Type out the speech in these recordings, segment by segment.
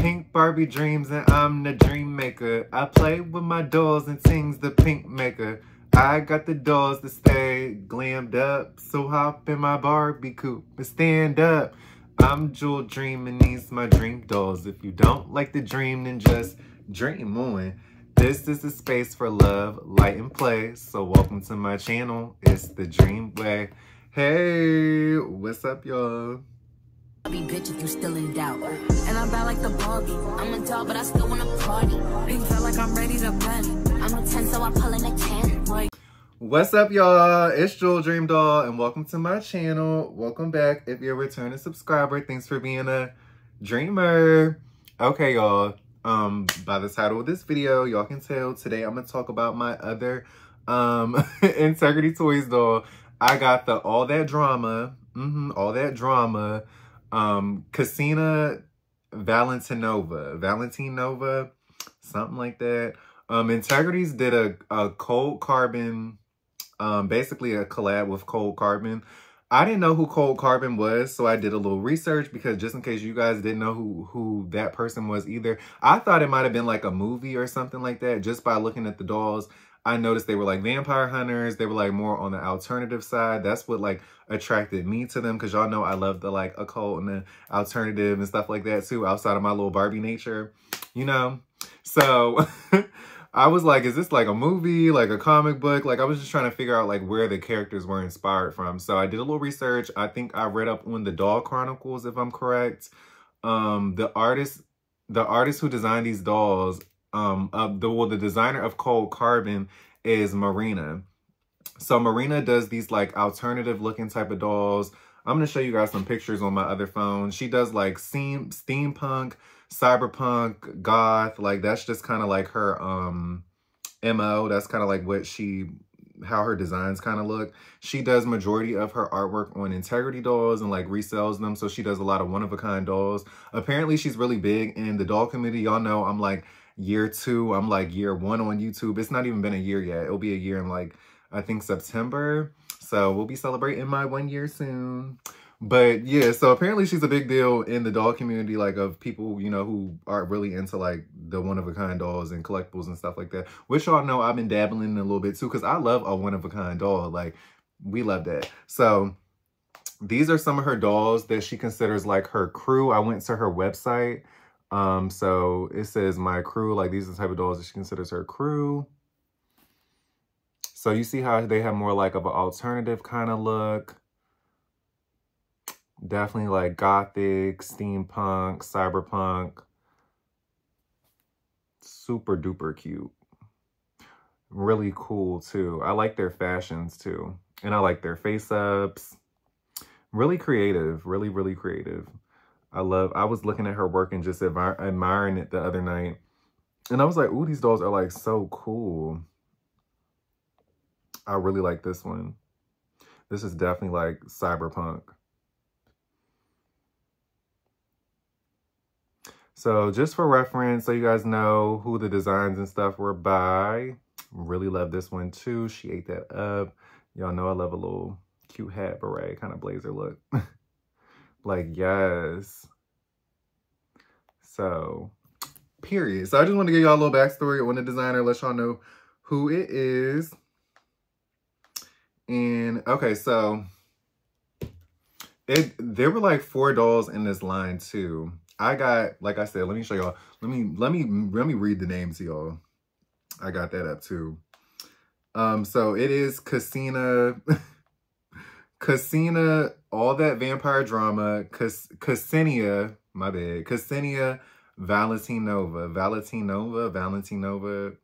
pink Barbie dreams and I'm the dream maker. I play with my dolls and sings the pink maker. I got the dolls to stay glammed up. So hop in my Barbie coupe and stand up. I'm Jul dreaming these my dream dolls. If you don't like the dream, then just dream on. This is a space for love, light, and play. So welcome to my channel. It's the Dream Way. Hey, what's up, y'all? Be bitch if you still in doubt. And I'm bad like the Barbie. I'm a doll, but I still wanna party. Ain't felt like I'm ready to bend. I'm a 10, so I pull in a 10. Like What's up, y'all? It's Jul Dream Doll, and welcome to my channel. Welcome back if you're a returning subscriber. Thanks for being a dreamer. Okay, y'all. Um, by the title of this video, y'all can tell today I'm gonna talk about my other um Integrity Toys doll. I got the All That Drama, mm -hmm, All That Drama um, Cassina Valentinova, Valentinova, something like that. Um, Integrities did a, a cold carbon, um, basically a collab with cold carbon. I didn't know who Cold Carbon was, so I did a little research because just in case you guys didn't know who, who that person was either, I thought it might have been like a movie or something like that just by looking at the dolls. I noticed they were like vampire hunters. They were like more on the alternative side. That's what like attracted me to them because y'all know I love the like occult and the alternative and stuff like that too outside of my little Barbie nature, you know? So I was like, is this like a movie, like a comic book? Like I was just trying to figure out like where the characters were inspired from. So I did a little research. I think I read up on the Doll Chronicles, if I'm correct. Um, the artist, the artist who designed these dolls um uh, the well the designer of cold carbon is marina so marina does these like alternative looking type of dolls i'm gonna show you guys some pictures on my other phone she does like steam steampunk cyberpunk goth like that's just kind of like her um mo that's kind of like what she how her designs kind of look. She does majority of her artwork on Integrity dolls and like resells them. So she does a lot of one-of-a-kind dolls. Apparently she's really big in the doll community. Y'all know I'm like year two. I'm like year one on YouTube. It's not even been a year yet. It'll be a year in like, I think September. So we'll be celebrating my one year soon. But yeah, so apparently she's a big deal in the doll community, like of people, you know, who are really into like the one-of-a-kind dolls and collectibles and stuff like that. Which y'all know I've been dabbling in a little bit too, because I love a one-of-a-kind doll. Like, we love that. So these are some of her dolls that she considers like her crew. I went to her website um, so it says my crew, like these are the type of dolls that she considers her crew. So you see how they have more like of an alternative kind of look. Definitely like gothic, steampunk, cyberpunk. Super duper cute. Really cool too. I like their fashions too. And I like their face ups. Really creative, really, really creative. I love, I was looking at her work and just admiring it the other night. And I was like, ooh, these dolls are like so cool. I really like this one. This is definitely like cyberpunk. So just for reference, so you guys know who the designs and stuff were by. Really love this one too. She ate that up. Y'all know I love a little cute hat beret kind of blazer look. Like, yes. So, period. So I just want to give y'all a little backstory on the designer, let y'all know who it is. And, okay, so it there were like four dolls in this line too. I got, like I said, let me show y'all. Let me, let me, let me read the names y'all. I got that up too. Um, so it is Cassina, Cassina all that vampire drama, Cas Cassinia, my bad, Cassinia Valentinova, Valentinova, Valentinova.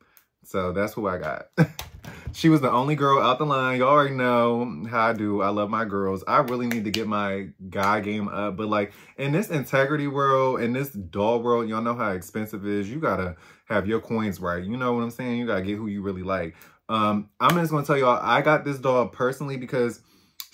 So that's who I got. she was the only girl out the line. Y'all already know how I do. I love my girls. I really need to get my guy game up. But like in this integrity world, in this doll world, y'all know how expensive it is. You gotta have your coins right. You know what I'm saying? You gotta get who you really like. Um, I'm just gonna tell y'all, I got this doll personally because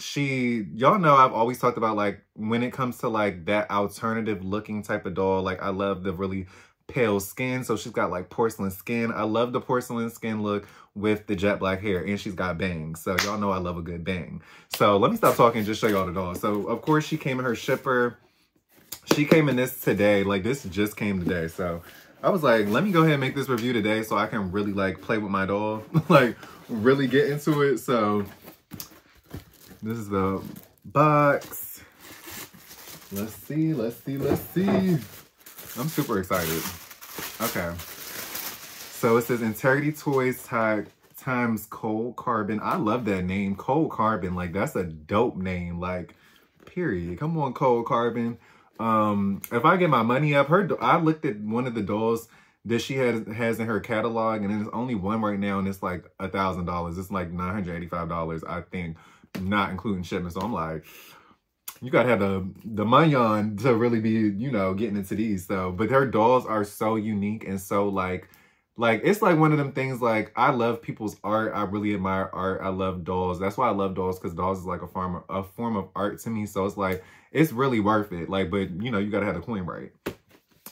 she y'all know I've always talked about like when it comes to like that alternative looking type of doll like I love the really pale skin so she's got like porcelain skin I love the porcelain skin look with the jet black hair and she's got bangs so y'all know I love a good bang so let me stop talking and just show y'all the doll so of course she came in her shipper she came in this today. Like this just came today. So I was like, let me go ahead and make this review today so I can really like play with my doll. like really get into it. So this is the box. Let's see, let's see, let's see. I'm super excited. Okay. So it says Integrity Toys tag times Cold Carbon. I love that name, Cold Carbon. Like that's a dope name. Like, period. Come on, Cold Carbon. Um, if I get my money up, her I looked at one of the dolls that she has has in her catalog, and there's only one right now, and it's like a thousand dollars. It's like nine hundred eighty five dollars, I think, not including shipment. So I'm like, you gotta have the the money on to really be, you know, getting into these. So, but her dolls are so unique and so like like it's like one of them things like I love people's art. I really admire art. I love dolls. That's why I love dolls because dolls is like a form of, a form of art to me. So it's like it's really worth it. Like, but you know, you gotta have the coin right.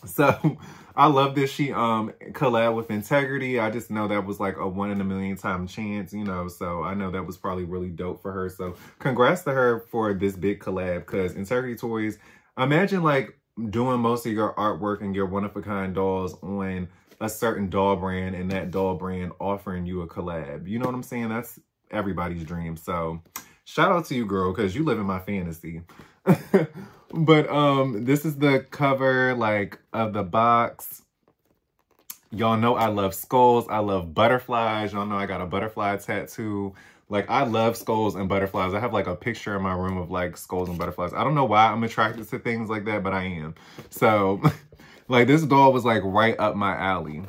So I love this. She um collab with Integrity. I just know that was like a one in a million time chance, you know. So I know that was probably really dope for her. So congrats to her for this big collab because Integrity Toys. Imagine like doing most of your artwork and your one of a kind dolls on a certain doll brand and that doll brand offering you a collab. You know what I'm saying? That's everybody's dream. So shout out to you, girl, because you live in my fantasy. but um, this is the cover like of the box. Y'all know I love skulls. I love butterflies. Y'all know I got a butterfly tattoo. Like, I love skulls and butterflies. I have, like, a picture in my room of, like, skulls and butterflies. I don't know why I'm attracted to things like that, but I am. So, Like this doll was like right up my alley.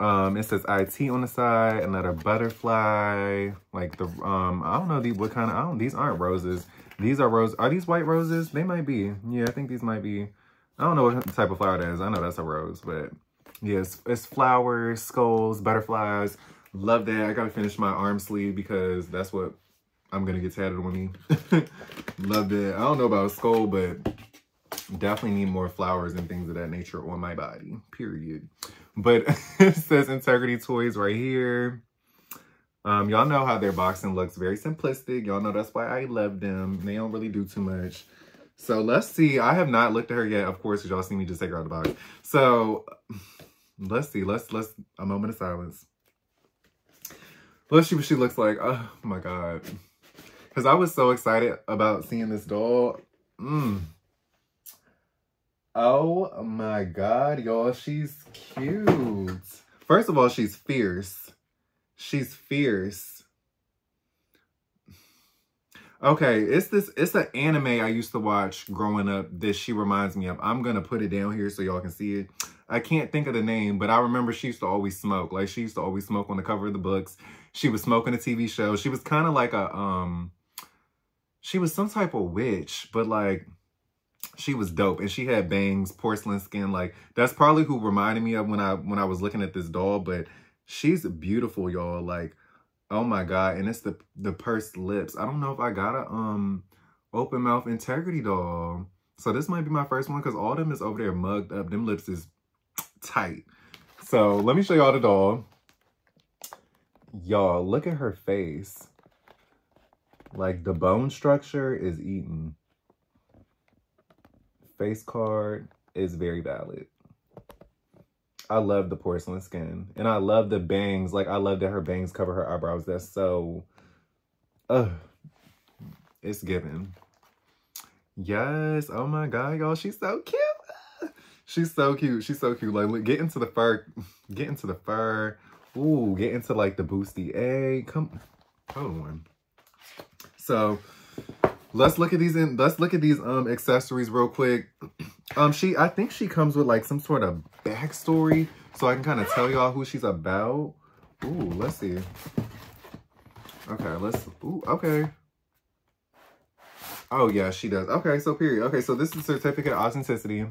Um, it says IT on the side, another butterfly, like the, um, I don't know what kind of, I don't, these aren't roses. These are rose, are these white roses? They might be. Yeah, I think these might be, I don't know what type of flower that is. I know that's a rose, but yes, it's, it's flowers, skulls, butterflies. Love that. I gotta finish my arm sleeve because that's what I'm gonna get tatted on me. Love that. I don't know about skull, but definitely need more flowers and things of that nature on my body, period. But it says Integrity Toys right here. Um, y'all know how their boxing looks very simplistic. Y'all know that's why I love them. They don't really do too much. So let's see. I have not looked at her yet, of course, because y'all see me just take her out of the box. So let's see. Let's, let's, a moment of silence. Let's see what she looks like. Oh my God. Because I was so excited about seeing this doll. Mmm. Oh my god, y'all, she's cute. First of all, she's fierce. She's fierce. Okay, it's this, it's an anime I used to watch growing up that she reminds me of. I'm gonna put it down here so y'all can see it. I can't think of the name, but I remember she used to always smoke. Like she used to always smoke on the cover of the books. She was smoking a TV show. She was kind of like a, um, she was some type of witch, but like, she was dope and she had bangs porcelain skin like that's probably who reminded me of when i when i was looking at this doll but she's beautiful y'all like oh my god and it's the the pursed lips. I don't know if i got a um open mouth integrity doll so this might be my first one because all them is over there mugged up. Them lips is tight. So let me show y'all the doll y'all look at her face. Like the bone structure is eaten. Face card is very valid. I love the porcelain skin. And I love the bangs. Like, I love that her bangs cover her eyebrows. That's so... Ugh. It's given. Yes. Oh my god, y'all. She's so cute. She's so cute. She's so cute. Like, get into the fur. Get into the fur. Ooh, get into, like, the boosty egg. Come... Hold on. So, let's look at these in let's look at these um accessories real quick um she i think she comes with like some sort of backstory so i can kind of tell y'all who she's about Ooh, let's see okay let's Ooh, okay oh yeah she does okay so period okay so this is certificate of authenticity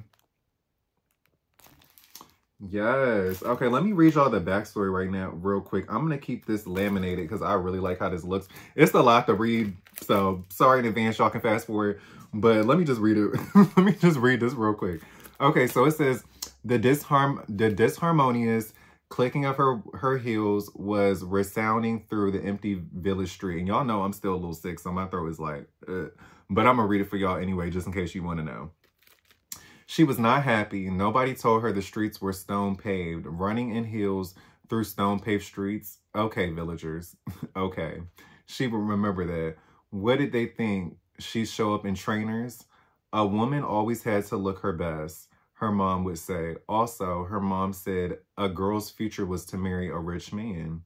Yes. Okay, let me read y'all the backstory right now real quick. I'm going to keep this laminated because I really like how this looks. It's a lot to read, so sorry in advance. Y'all can fast forward, but let me just read it. let me just read this real quick. Okay, so it says, the, disharm the disharmonious clicking of her, her heels was resounding through the empty village street. And y'all know I'm still a little sick, so my throat is like, Ugh. but I'm to read it for y'all anyway, just in case you want to know. She was not happy. Nobody told her the streets were stone paved. Running in heels through stone paved streets. Okay, villagers. okay. She would remember that. What did they think? She'd show up in trainers? A woman always had to look her best, her mom would say. Also, her mom said a girl's future was to marry a rich man.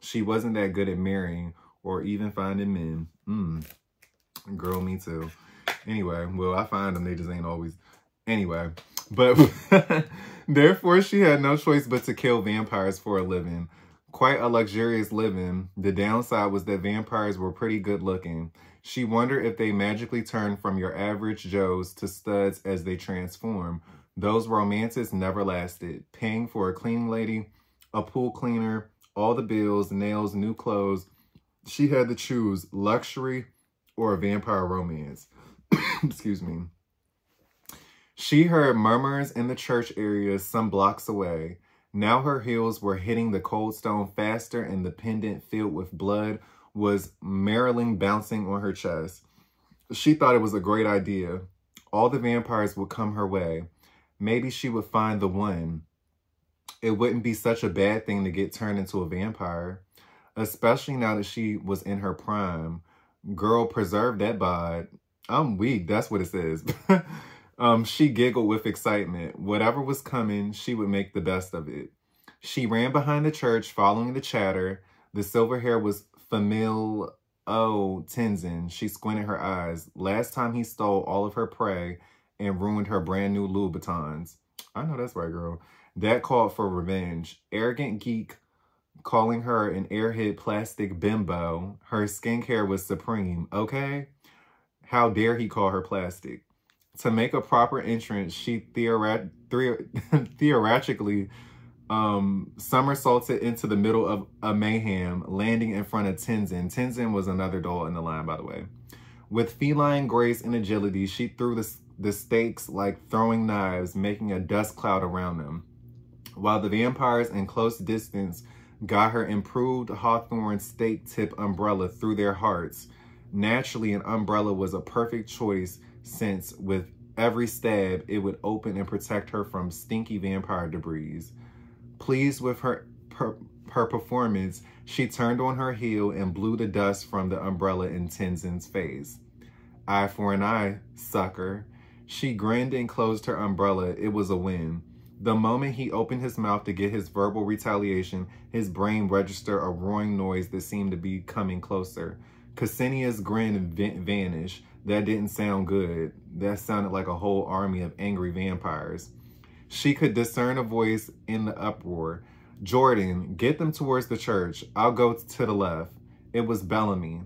She wasn't that good at marrying or even finding men. Mm. Girl, me too. Anyway, well, I find them. They just ain't always. Anyway, but therefore she had no choice but to kill vampires for a living. Quite a luxurious living. The downside was that vampires were pretty good looking. She wondered if they magically turned from your average Joes to studs as they transform. Those romances never lasted. Paying for a cleaning lady, a pool cleaner, all the bills, nails, new clothes. She had to choose luxury or a vampire romance. Excuse me. She heard murmurs in the church area some blocks away. Now her heels were hitting the cold stone faster and the pendant filled with blood was Marilyn bouncing on her chest. She thought it was a great idea. All the vampires would come her way. Maybe she would find the one. It wouldn't be such a bad thing to get turned into a vampire, especially now that she was in her prime. Girl, preserve that bod. I'm weak, that's what it says. um, she giggled with excitement. Whatever was coming, she would make the best of it. She ran behind the church, following the chatter. The silver hair was Famil Oh Tenzin, she squinted her eyes. Last time he stole all of her prey and ruined her brand new Louboutins. I know that's right, girl. That called for revenge. Arrogant geek calling her an airhead plastic bimbo. Her skincare was supreme, okay? How dare he call her plastic? To make a proper entrance, she theoret theoretically um, somersaulted into the middle of a mayhem, landing in front of Tenzin. Tenzin was another doll in the line, by the way. With feline grace and agility, she threw the, the stakes like throwing knives, making a dust cloud around them. While the vampires in close distance got her improved hawthorn stake tip umbrella through their hearts. Naturally, an umbrella was a perfect choice since with every stab, it would open and protect her from stinky vampire debris. Pleased with her, her, her performance, she turned on her heel and blew the dust from the umbrella in Tenzin's face. Eye for an eye, sucker. She grinned and closed her umbrella. It was a win. The moment he opened his mouth to get his verbal retaliation, his brain registered a roaring noise that seemed to be coming closer. Ksenia's grin vanished. That didn't sound good. That sounded like a whole army of angry vampires. She could discern a voice in the uproar. Jordan, get them towards the church. I'll go to the left. It was Bellamy.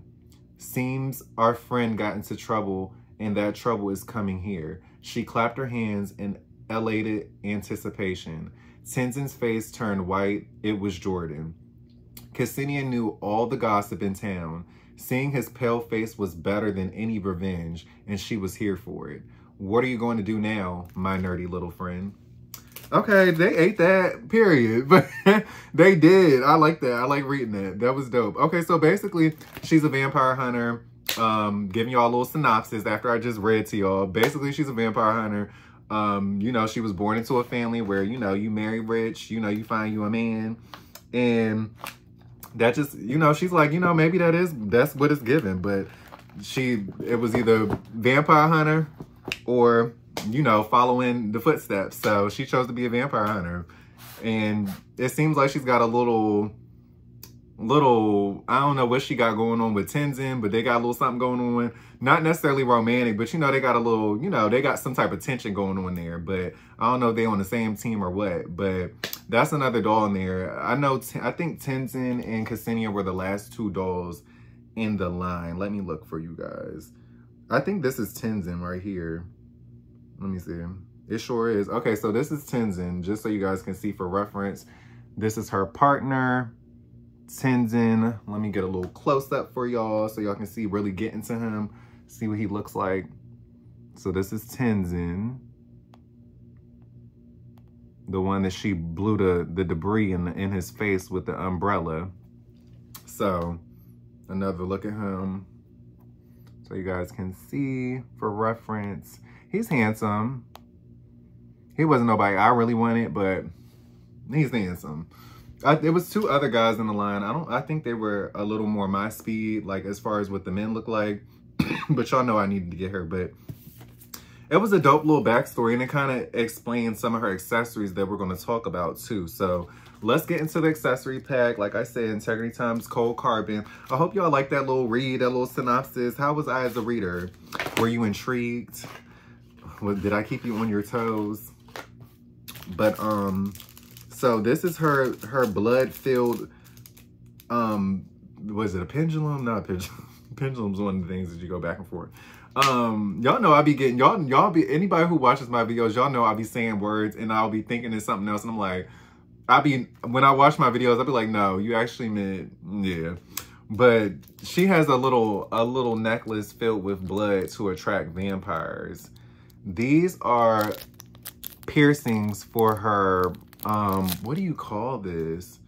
Seems our friend got into trouble and that trouble is coming here. She clapped her hands in elated anticipation. Tenzin's face turned white. It was Jordan. Cassinia knew all the gossip in town. Seeing his pale face was better than any revenge, and she was here for it. What are you going to do now, my nerdy little friend? Okay, they ate that, period. But they did. I like that. I like reading that. That was dope. Okay, so basically, she's a vampire hunter. Um, giving y'all a little synopsis after I just read to y'all. Basically, she's a vampire hunter. Um, you know, she was born into a family where, you know, you marry rich, you know, you find you a man. And that just, you know, she's like, you know, maybe that is, that's what it's given. But she, it was either vampire hunter or you know, following the footsteps. So she chose to be a vampire hunter. And it seems like she's got a little, little, I don't know what she got going on with Tenzin, but they got a little something going on. Not necessarily romantic, but you know, they got a little, you know, they got some type of tension going on there. But I don't know if they on the same team or what. But that's another doll in there. I know, I think Tenzin and Ksenia were the last two dolls in the line. Let me look for you guys. I think this is Tenzin right here. Let me see. It sure is. Okay, so this is Tenzin, just so you guys can see for reference. This is her partner, Tenzin. Let me get a little close up for y'all so y'all can see really get into him, see what he looks like. So this is Tenzin. The one that she blew the, the debris in, the, in his face with the umbrella. So another look at him so you guys can see for reference. He's handsome. he wasn't nobody I really wanted, but he's handsome. I, there was two other guys in the line. I don't. I think they were a little more my speed, like as far as what the men look like. but y'all know I needed to get her. But it was a dope little backstory, and it kind of explained some of her accessories that we're going to talk about too. So let's get into the accessory pack. Like I said, Integrity Times Cold Carbon. I hope y'all like that little read, that little synopsis. How was I as a reader? Were you intrigued? Did I keep you on your toes? But um so this is her her blood filled um was it a pendulum? Not a pendulum. Pendulum's one of the things that you go back and forth. Um, y'all know I be getting y'all y'all be anybody who watches my videos, y'all know I be saying words and I'll be thinking it's something else and I'm like, I be when I watch my videos, I'll be like, no, you actually meant yeah. But she has a little a little necklace filled with blood to attract vampires. These are piercings for her um, what do you call this?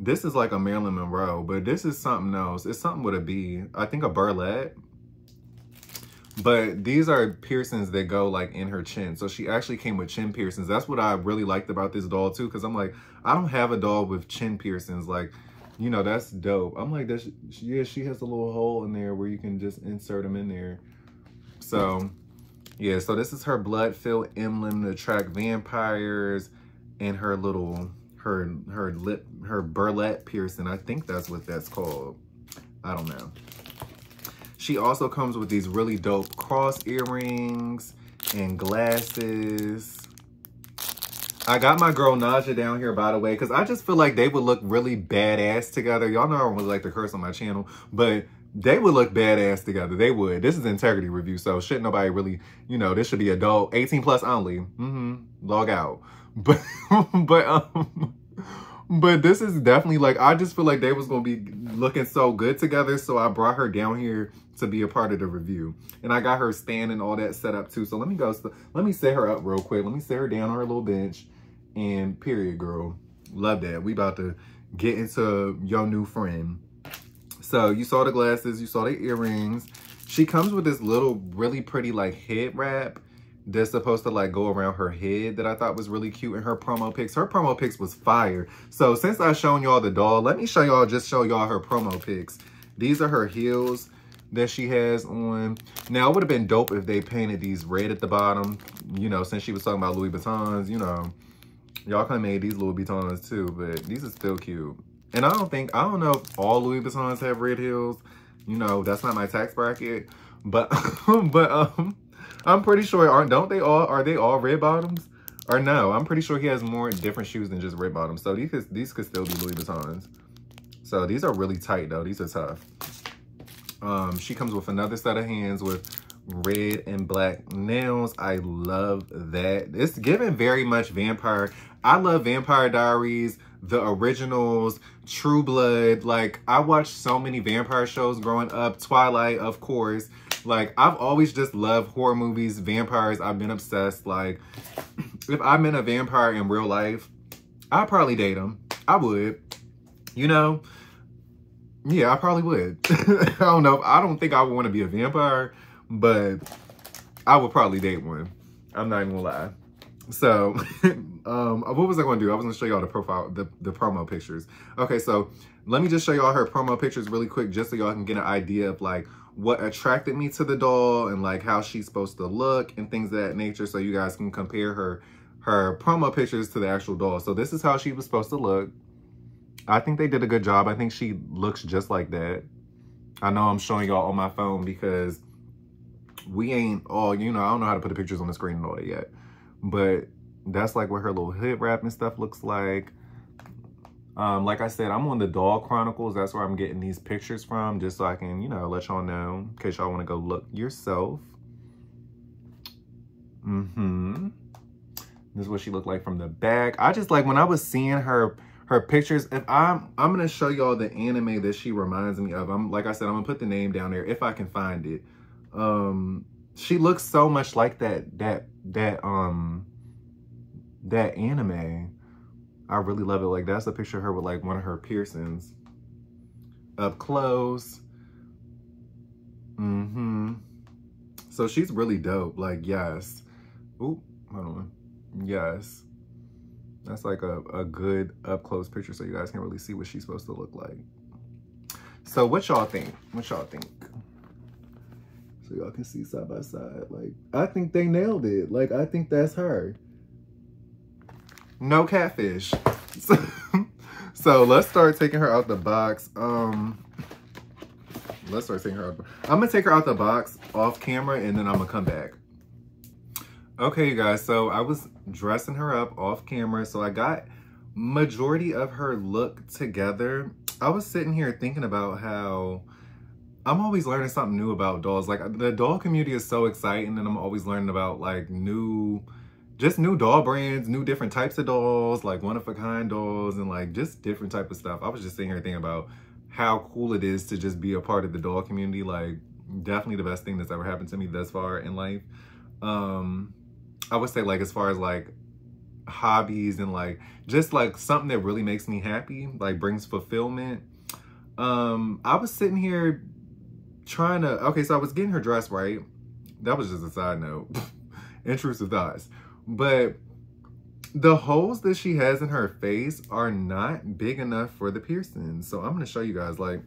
This is like a Marilyn Monroe, but this is something else. It's something with a B. I think a burlette. But these are piercings that go like in her chin. So she actually came with chin piercings. That's what I really liked about this doll too. Cause I'm like, I don't have a doll with chin piercings. Like, you know, that's dope. I'm like, that's, yeah, she has a little hole in there where you can just insert them in there. So yeah, so this is her blood-filled emblem to attract vampires and her little her her lip her burlette piercing. I think that's what that's called. I don't know. She also comes with these really dope cross earrings and glasses. I got my girl Naja down here, by the way, because I just feel like they would look really badass together. Y'all know I don't like to curse on my channel, but they would look badass together. They would. This is integrity review, so shit nobody really, you know, this should be adult, 18 plus only. Mm-hmm. Log out. But but um but this is definitely like I just feel like they was gonna be looking so good together. So I brought her down here to be a part of the review. And I got her stand and all that set up too. So let me go let me set her up real quick. Let me set her down on her little bench. And period, girl. Love that. We about to get into your new friend. So you saw the glasses, you saw the earrings. She comes with this little really pretty like head wrap that's supposed to like go around her head that I thought was really cute in her promo pics. Her promo pics was fire. So since I've shown y'all the doll, let me show y'all, just show y'all her promo pics. These are her heels that she has on. Now, it would have been dope if they painted these red at the bottom, you know, since she was talking about Louis Vuittons, you know. Y'all could have made these Louis Vuittons too, but these are still cute. And I don't think, I don't know if all Louis Vuittons have red heels. You know, that's not my tax bracket. But, but, um, I'm pretty sure aren't don't they all are they all red bottoms? Or no, I'm pretty sure he has more different shoes than just red bottoms. So these could, these could still be Louis Vuittons. So these are really tight though. These are tough. Um, she comes with another set of hands with red and black nails. I love that. It's given very much vampire. I love Vampire Diaries, the originals, True Blood. Like I watched so many vampire shows growing up. Twilight, of course. Like, I've always just loved horror movies, vampires. I've been obsessed. Like, if I met a vampire in real life, I'd probably date him. I would. You know? Yeah, I probably would. I don't know. I don't think I would want to be a vampire, but I would probably date one. I'm not even gonna lie. So, um, what was I gonna do? I was gonna show y'all the profile, the, the promo pictures. Okay, so let me just show y'all her promo pictures really quick, just so y'all can get an idea of like what attracted me to the doll and like how she's supposed to look and things of that nature so you guys can compare her her promo pictures to the actual doll. So this is how she was supposed to look. I think they did a good job. I think she looks just like that. I know I'm showing y'all on my phone because we ain't all, you know, I don't know how to put the pictures on the screen and all that yet. But that's like what her little hood wrap and stuff looks like. Um, like I said, I'm on the Doll Chronicles. That's where I'm getting these pictures from, just so I can, you know, let y'all know in case y'all want to go look yourself. Mm-hmm. This is what she looked like from the back. I just like when I was seeing her her pictures. If I'm I'm gonna show y'all the anime that she reminds me of. I'm like I said, I'm gonna put the name down there if I can find it. Um, she looks so much like that that that um that anime. I really love it. Like that's a picture of her with like one of her piercings up close. Mm-hmm. So she's really dope. Like, yes. Oop, hold on. Yes. That's like a, a good up close picture so you guys can really see what she's supposed to look like. So what y'all think? What y'all think? So y'all can see side by side. Like, I think they nailed it. Like, I think that's her. No catfish. So, so let's start taking her out the box. Um, let's start taking her out. I'm gonna take her out the box off camera and then I'm gonna come back. Okay, you guys, so I was dressing her up off camera. So I got majority of her look together. I was sitting here thinking about how I'm always learning something new about dolls. Like the doll community is so exciting and I'm always learning about like new, just new doll brands, new different types of dolls, like one of a kind dolls and like just different type of stuff. I was just sitting here thinking about how cool it is to just be a part of the doll community. Like definitely the best thing that's ever happened to me thus far in life. Um, I would say like as far as like hobbies and like just like something that really makes me happy, like brings fulfillment. Um, I was sitting here trying to okay, so I was getting her dressed right. That was just a side note. Intrusive thoughts. But the holes that she has in her face are not big enough for the piercing. So I'm gonna show you guys like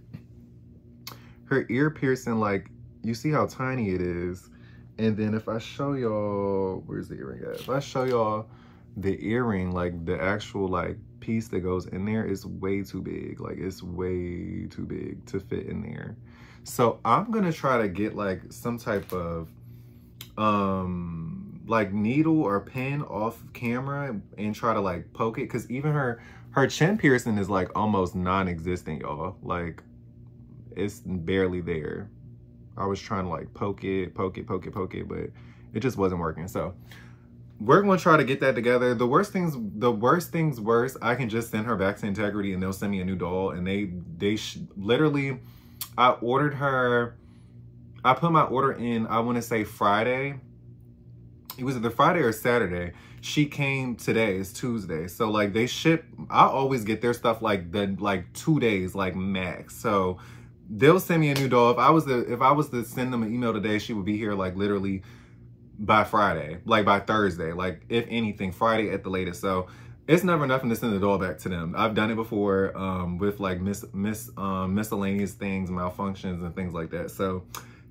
her ear piercing, like you see how tiny it is. And then if I show y'all, where's the earring at? If I show y'all the earring, like the actual like piece that goes in there is way too big. Like it's way too big to fit in there. So I'm gonna try to get like some type of um like needle or pin off camera and try to like poke it because even her her chin piercing is like almost non-existent y'all. Like it's barely there. I was trying to like poke it poke it poke it poke it but it just wasn't working. So we're gonna try to get that together. The worst things the worst things worse I can just send her back to integrity and they'll send me a new doll and they they literally I ordered her I put my order in I want to say Friday it was either Friday or Saturday. She came today, it's Tuesday. So like they ship, I always get their stuff like the like two days, like max. So they'll send me a new doll. If I was to if I was to send them an email today, she would be here like literally by Friday, like by Thursday, like if anything, Friday at the latest. So it's never nothing to send the doll back to them. I've done it before um, with like miss, miss, um, miscellaneous things, malfunctions and things like that. So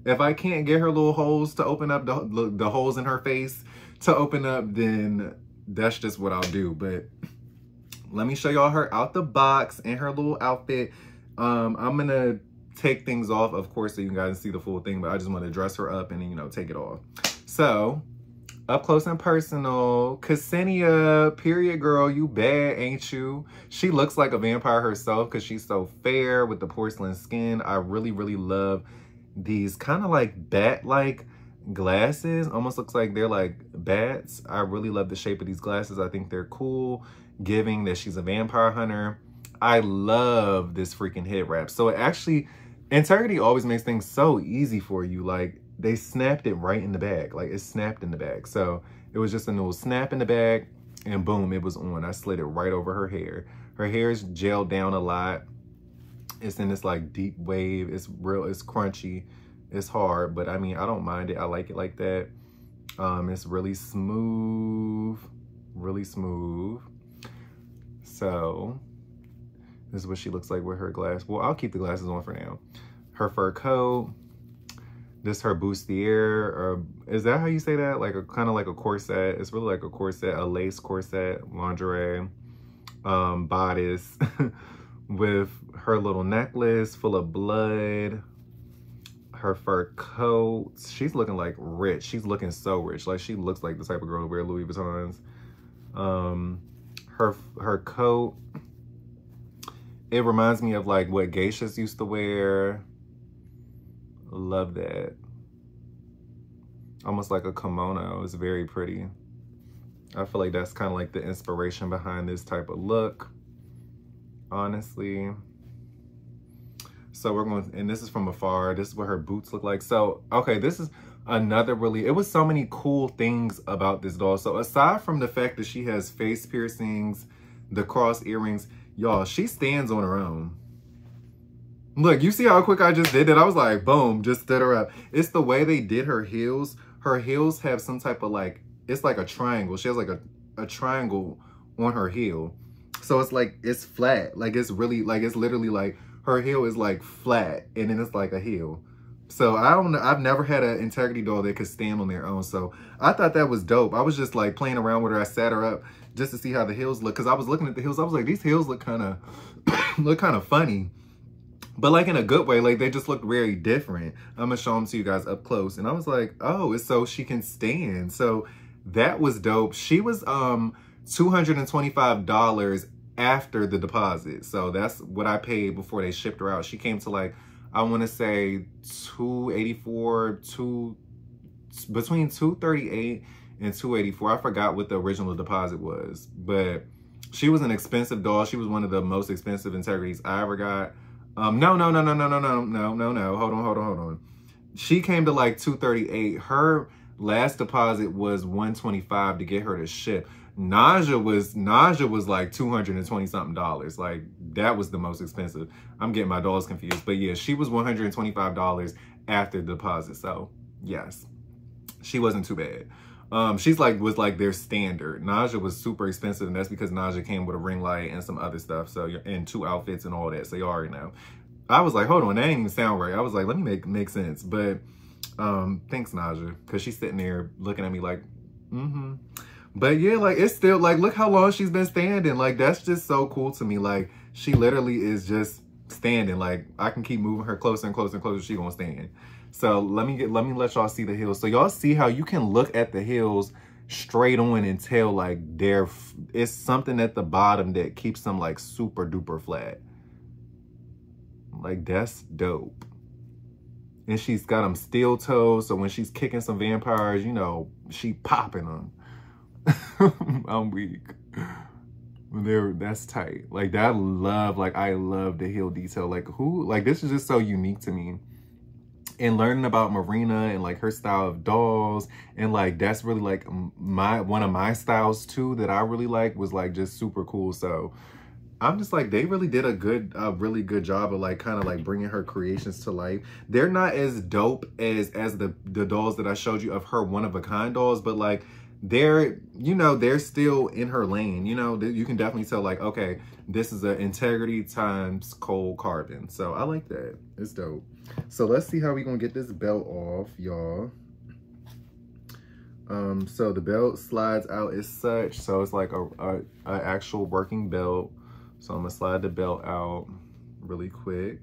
if I can't get her little holes to open up, the, the holes in her face to open up, then that's just what I'll do. But let me show y'all her out the box and her little outfit. Um, I'm going to take things off, of course, so you guys see the full thing, but I just want to dress her up and, you know, take it off. So, up close and personal, Ksenia, period girl, you bad, ain't you? She looks like a vampire herself because she's so fair with the porcelain skin. I really, really love these kind of like bat-like glasses. Almost looks like they're like bats. I really love the shape of these glasses. I think they're cool, giving that she's a vampire hunter. I love this freaking head wrap. So it actually, Integrity always makes things so easy for you. Like they snapped it right in the bag. Like it snapped in the bag. So it was just a little snap in the bag and boom, it was on. I slid it right over her hair. Her hair is gelled down a lot. It's in this like deep wave. It's real, it's crunchy. It's hard, but I mean, I don't mind it. I like it like that. Um, it's really smooth, really smooth. So this is what she looks like with her glass. Well, I'll keep the glasses on for now. Her fur coat. This her bustier, or is that how you say that? Like a kind of like a corset. It's really like a corset, a lace corset, lingerie, um, bodice. with her little necklace full of blood, her fur coat. She's looking like rich. She's looking so rich. Like she looks like the type of girl to wear Louis Vuittons. Um, her her coat. It reminds me of like what geishas used to wear. Love that. Almost like a kimono. It's very pretty. I feel like that's kind of like the inspiration behind this type of look honestly. So we're going, and this is from afar. This is what her boots look like. So, okay, this is another really, it was so many cool things about this doll. So aside from the fact that she has face piercings, the cross earrings, y'all, she stands on her own. Look, you see how quick I just did it? I was like, boom, just stood her up. It's the way they did her heels. Her heels have some type of like, it's like a triangle. She has like a, a triangle on her heel. So it's like, it's flat. Like it's really, like it's literally like her heel is like flat and then it's like a heel. So I don't know. I've never had an integrity doll that could stand on their own. So I thought that was dope. I was just like playing around with her. I sat her up just to see how the heels look. Cause I was looking at the heels. I was like, these heels look kind of, look kind of funny. But like in a good way, like they just look very different. I'm gonna show them to you guys up close. And I was like, oh, it's so she can stand. So that was dope. She was um $225 after the deposit. So that's what I paid before they shipped her out. She came to like I want to say 284, two between 238 and 284. I forgot what the original deposit was, but she was an expensive doll. She was one of the most expensive integrities I ever got. Um, no, no, no, no, no, no, no, no, no, no. Hold on, hold on, hold on. She came to like 238. Her last deposit was 125 to get her to ship. Naja was Naja was like 220 something dollars. Like that was the most expensive. I'm getting my dolls confused. But yeah, she was $125 after the deposit. So yes, she wasn't too bad. Um, she's like, was like their standard. Naja was super expensive and that's because Naja came with a ring light and some other stuff. So, and two outfits and all that. So you already know. I was like, hold on, that ain't even sound right. I was like, let me make, make sense. But, um, thanks Naja. Cause she's sitting there looking at me like, mm-hmm. But yeah, like it's still like look how long she's been standing. Like that's just so cool to me. Like she literally is just standing. Like I can keep moving her closer and closer and closer. She gonna stand. So let me get let me let y'all see the heels. So y'all see how you can look at the heels straight on and tell like they're it's something at the bottom that keeps them like super duper flat. Like that's dope. And she's got them steel toes. So when she's kicking some vampires, you know, she popping them. I'm weak. There, that's tight. Like that love, like I love the heel detail. Like who, like this is just so unique to me. And learning about Marina and like her style of dolls and like that's really like my one of my styles too that I really like was like just super cool. So I'm just like they really did a good, a really good job of like kind of like bringing her creations to life. They're not as dope as as the the dolls that I showed you of her one of a kind dolls, but like they're you know they're still in her lane you know you can definitely tell like okay this is an integrity times cold carbon. So i like that. It's dope. So let's see how we gonna get this belt off y'all. Um so the belt slides out as such. So it's like a, a, a actual working belt. So i'm gonna slide the belt out really quick.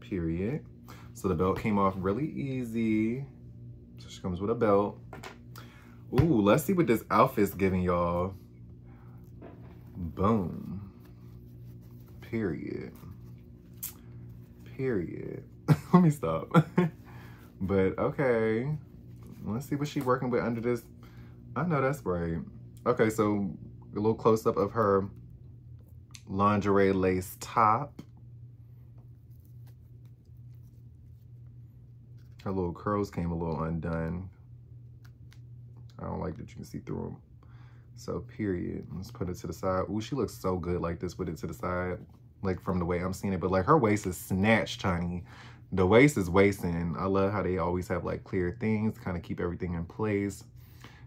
Period. So the belt came off really easy she comes with a belt. Ooh, let's see what this outfit's giving y'all. Boom. Period. Period. Let me stop. but okay. Let's see what she's working with under this. I know that's right. Okay, so a little close up of her lingerie lace top. Her little curls came a little undone. I don't like that you can see through them. So period. Let's put it to the side. Ooh, she looks so good like this with it to the side. Like from the way I'm seeing it. But like her waist is snatched, honey. The waist is wasting. I love how they always have like clear things. Kind of keep everything in place.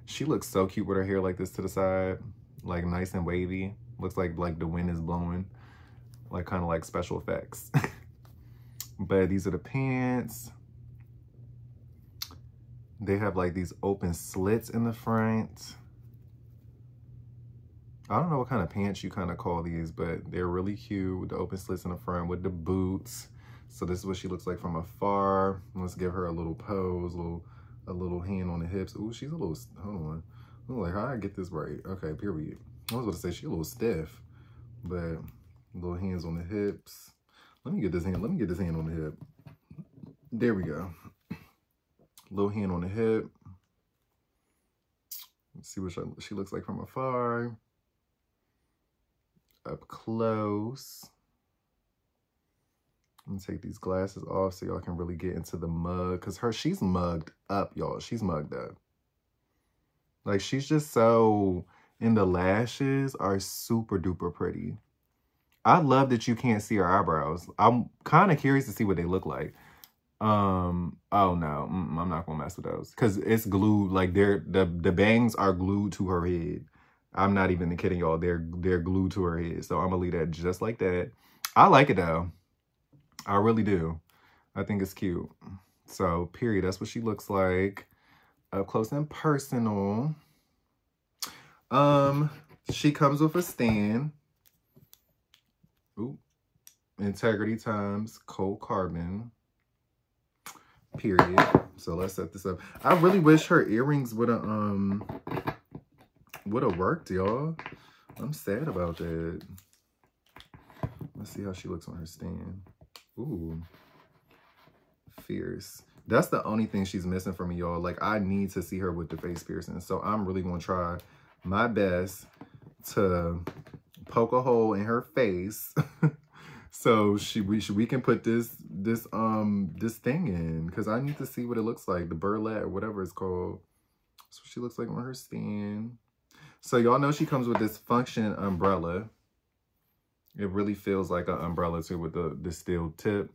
She looks so cute with her hair like this to the side. Like nice and wavy. Looks like like the wind is blowing. Like kind of like special effects. but these are the pants. They have like these open slits in the front. I don't know what kind of pants you kind of call these, but they're really cute with the open slits in the front with the boots. So this is what she looks like from afar. Let's give her a little pose, a little, a little hand on the hips. Ooh, she's a little, hold on. I'm like, how I get this right? Okay, period. I was going to say she's a little stiff, but little hands on the hips. Let me get this hand, let me get this hand on the hip. There we go. Little hand on the hip. Let's see what she looks like from afar. Up close. I'm gonna take these glasses off so y'all can really get into the mug. Cause her, she's mugged up, y'all. She's mugged up. Like she's just so, and the lashes are super duper pretty. I love that you can't see her eyebrows. I'm kind of curious to see what they look like. Um, oh no, I'm not gonna mess with those because it's glued. Like they're the the bangs are glued to her head. I'm not even kidding y'all. They're they're glued to her head. So I'm gonna leave that just like that. I like it though. I really do. I think it's cute. So period. That's what she looks like up close and personal. Um, she comes with a stand. Ooh. Integrity times cold carbon period. So let's set this up. I really wish her earrings would have um would have worked, y'all. I'm sad about that. Let's see how she looks on her stand. Ooh. Fierce. That's the only thing she's missing from me, y'all. Like, I need to see her with the face piercing. So I'm really going to try my best to poke a hole in her face so she we should we can put this this um this thing in because I need to see what it looks like the burlap whatever it's called. So she looks like on her stand. So y'all know she comes with this function umbrella. It really feels like an umbrella too with the the steel tip.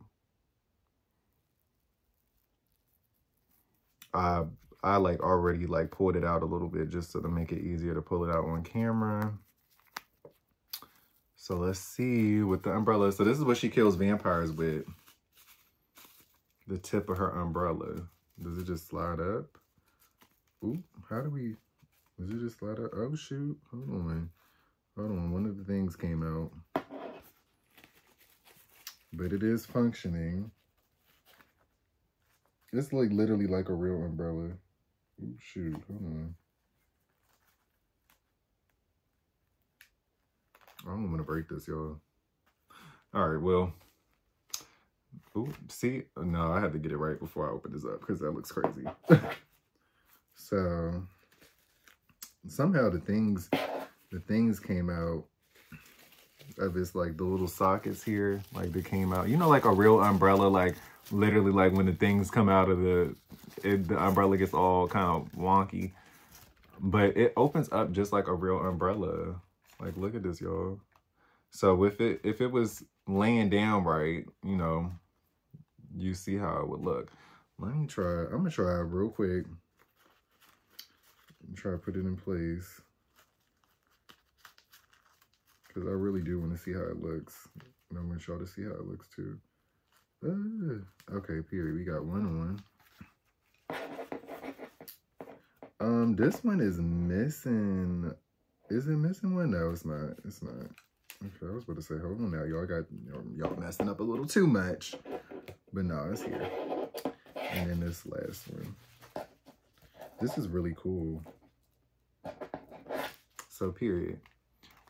I I like already like pulled it out a little bit just so to make it easier to pull it out on camera. So let's see with the umbrella. So this is what she kills vampires with. The tip of her umbrella. Does it just slide up? Ooh, how do we, does it just slide up? Oh shoot, hold on. Hold on, one of the things came out. But it is functioning. It's like literally like a real umbrella. Ooh, shoot, hold on. I'm gonna break this, y'all. All right, well. Ooh, see? No, I had to get it right before I open this up because that looks crazy. so somehow the things the things came out of its like the little sockets here like they came out you know like a real umbrella like literally like when the things come out of the it, the umbrella gets all kind of wonky but it opens up just like a real umbrella like, look at this, y'all. So if it if it was laying down right, you know, you see how it would look. Let me try. I'm gonna try real quick. Try to put it in place. Because I really do want to see how it looks. And I want y'all to see how it looks too. Uh, okay, period. We got one on. Um, this one is missing is it missing one? No, it's not. It's not. Okay, I was about to say, hold on now. Y'all got, y'all messing up a little too much. But no, it's here. And then this last one. This is really cool. So, period.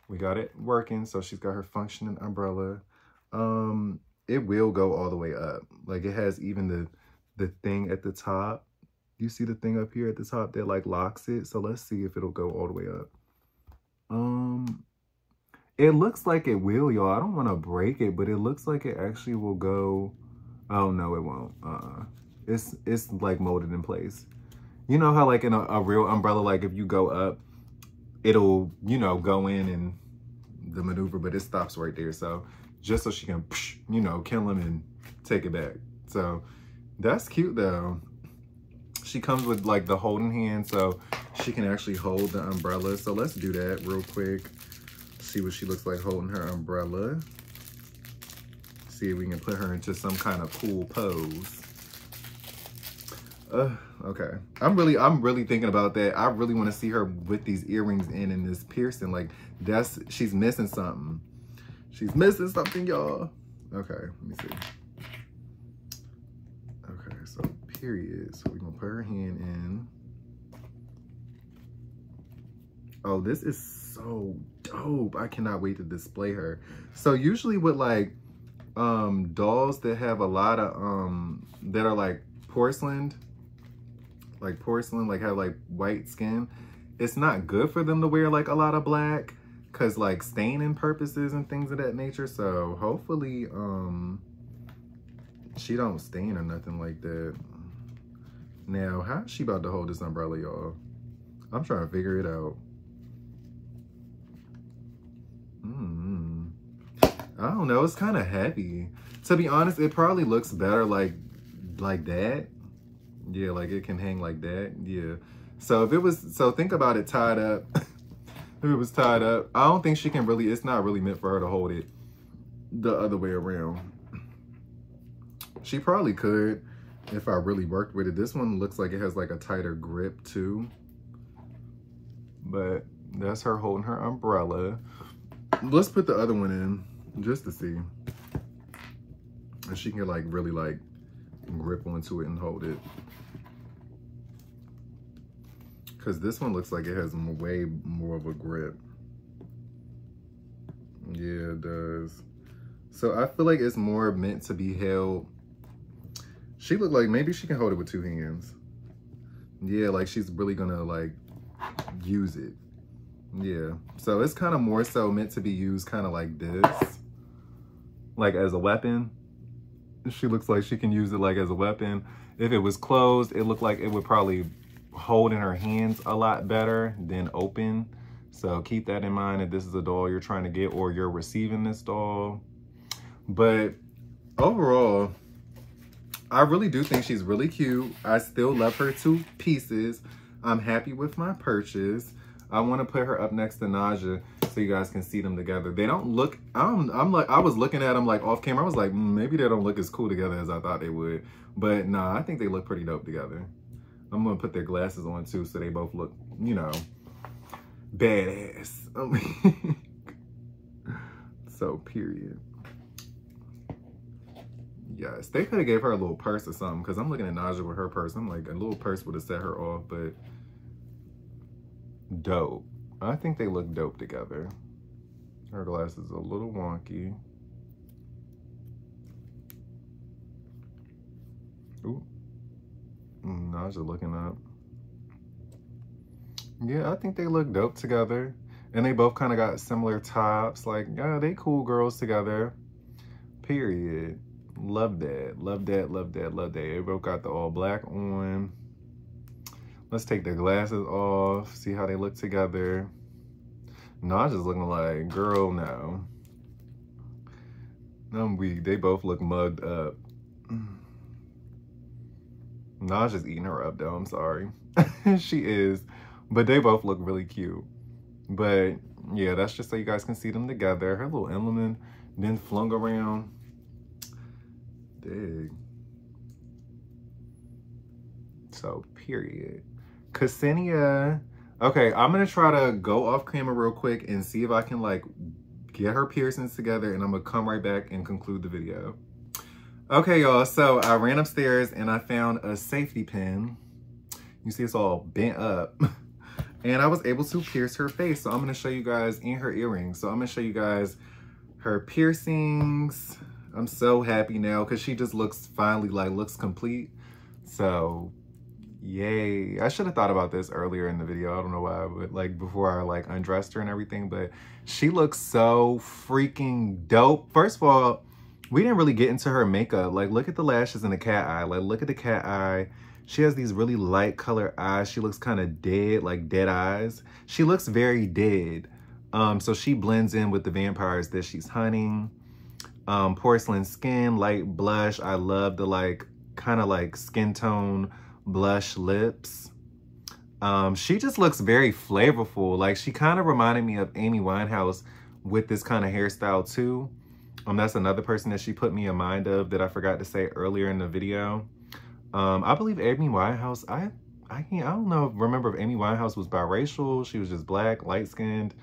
We got it working. So, she's got her functioning umbrella. Um, It will go all the way up. Like, it has even the, the thing at the top. You see the thing up here at the top that, like, locks it? So, let's see if it'll go all the way up. Um, it looks like it will, y'all. I don't want to break it, but it looks like it actually will go. Oh no, it won't. Uh, it's it's like molded in place. You know how like in a, a real umbrella, like if you go up, it'll you know go in and the maneuver, but it stops right there. So just so she can, you know, kill him and take it back. So that's cute though. She comes with like the holding hand, so she can actually hold the umbrella. So let's do that real quick. See what she looks like holding her umbrella. See if we can put her into some kind of cool pose. Uh, okay. I'm really, I'm really thinking about that. I really want to see her with these earrings in and this piercing. Like that's, she's missing something. She's missing something, y'all. Okay, let me see. Period. So we're gonna put her hand in. Oh, this is so dope. I cannot wait to display her. So usually with like um dolls that have a lot of um that are like porcelain, like porcelain, like have like white skin, it's not good for them to wear like a lot of black because like staining purposes and things of that nature. So hopefully um she don't stain or nothing like that. Now, how's she about to hold this umbrella, y'all? I'm trying to figure it out. Mm, I don't know. It's kind of heavy. To be honest, it probably looks better like like that. Yeah, like it can hang like that. Yeah. So if it was, so think about it tied up. if it was tied up, I don't think she can really, it's not really meant for her to hold it the other way around. She probably could if I really worked with it. This one looks like it has like a tighter grip too. But that's her holding her umbrella. Let's put the other one in just to see. And she can like really like grip onto it and hold it. Cause this one looks like it has way more of a grip. Yeah, it does. So I feel like it's more meant to be held. She looked like maybe she can hold it with two hands. Yeah, like she's really gonna like use it. Yeah, so it's kind of more so meant to be used kind of like this. Like as a weapon. She looks like she can use it like as a weapon. If it was closed, it looked like it would probably hold in her hands a lot better than open. So keep that in mind if this is a doll you're trying to get or you're receiving this doll. But overall, I really do think she's really cute. I still love her two pieces. I'm happy with my purchase. I want to put her up next to Naja so you guys can see them together. They don't look, I'm, I'm like, I was looking at them like off camera. I was like, mm, maybe they don't look as cool together as I thought they would. But nah, I think they look pretty dope together. I'm gonna put their glasses on too so they both look, you know, badass. so period. Yes, they could have gave her a little purse or something because I'm looking at Naja with her purse. I'm like, a little purse would have set her off, but dope. I think they look dope together. Her glasses a little wonky. Ooh. Naja looking up. Yeah, I think they look dope together. And they both kind of got similar tops. Like, yeah, they cool girls together. Period. Love that. Love that, love that, love that. Both got the all black on. Let's take the glasses off. See how they look together. Naja's looking like, girl, no. I'm. They both look mugged up. Naja's eating her up though, I'm sorry. she is. But they both look really cute. But yeah, that's just so you guys can see them together. Her little emblem then flung around. Dig. So, period. Ksenia. Okay, I'm going to try to go off camera real quick and see if I can, like, get her piercings together. And I'm going to come right back and conclude the video. Okay, y'all. So, I ran upstairs and I found a safety pin. You see it's all bent up. and I was able to pierce her face. So, I'm going to show you guys in her earrings. So, I'm going to show you guys her piercings. I'm so happy now because she just looks finally like looks complete. So yay. I should have thought about this earlier in the video. I don't know why, but like before I like undressed her and everything, but she looks so freaking dope. First of all, we didn't really get into her makeup. Like look at the lashes and the cat eye. Like look at the cat eye. She has these really light color eyes. She looks kind of dead, like dead eyes. She looks very dead. Um, so she blends in with the vampires that she's hunting um, porcelain skin, light blush. I love the like, kind of like skin tone blush lips. Um, she just looks very flavorful. Like she kind of reminded me of Amy Winehouse with this kind of hairstyle too. Um, that's another person that she put me in mind of that I forgot to say earlier in the video. Um, I believe Amy Winehouse, I I can't, I don't know, remember if Amy Winehouse was biracial. She was just black, light skinned.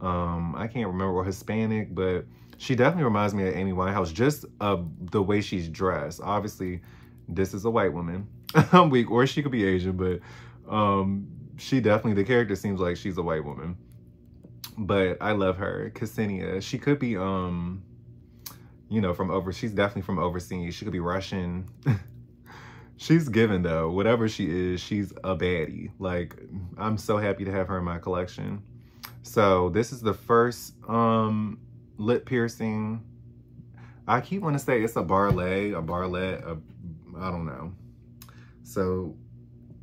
Um, I can't remember, or Hispanic, but she definitely reminds me of Amy Winehouse, just of the way she's dressed. Obviously, this is a white woman. I'm weak, or she could be Asian, but um, she definitely, the character seems like she's a white woman. But I love her. Ksenia, she could be, um, you know, from over, she's definitely from overseas. She could be Russian. she's given though. Whatever she is, she's a baddie. Like, I'm so happy to have her in my collection. So this is the first um lip piercing. I keep wanting to say it's a barlet, a barlet, I don't know. So